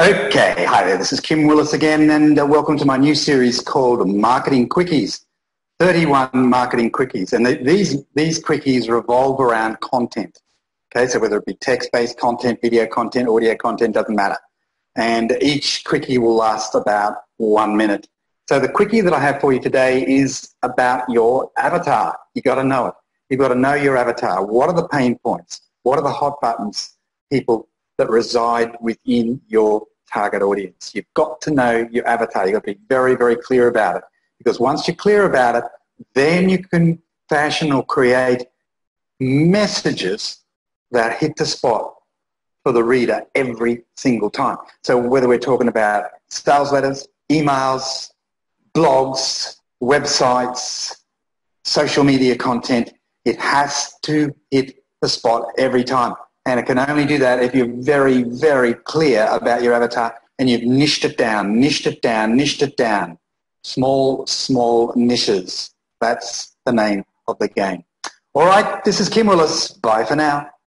Okay, hi there. This is Kim Willis again, and uh, welcome to my new series called Marketing Quickies. 31 marketing quickies, and these these quickies revolve around content. Okay, so whether it be text-based content, video content, audio content, doesn't matter. And each quickie will last about one minute. So the quickie that I have for you today is about your avatar. You've got to know it. You've got to know your avatar. What are the pain points? What are the hot buttons people that reside within your target audience. You've got to know your avatar. You've got to be very, very clear about it. Because once you're clear about it, then you can fashion or create messages that hit the spot for the reader every single time. So whether we're talking about sales letters, emails, blogs, websites, social media content, it has to hit the spot every time. And it can only do that if you're very, very clear about your avatar and you've niched it down, niched it down, niched it down. Small, small niches. That's the name of the game. All right, this is Kim Willis. Bye for now.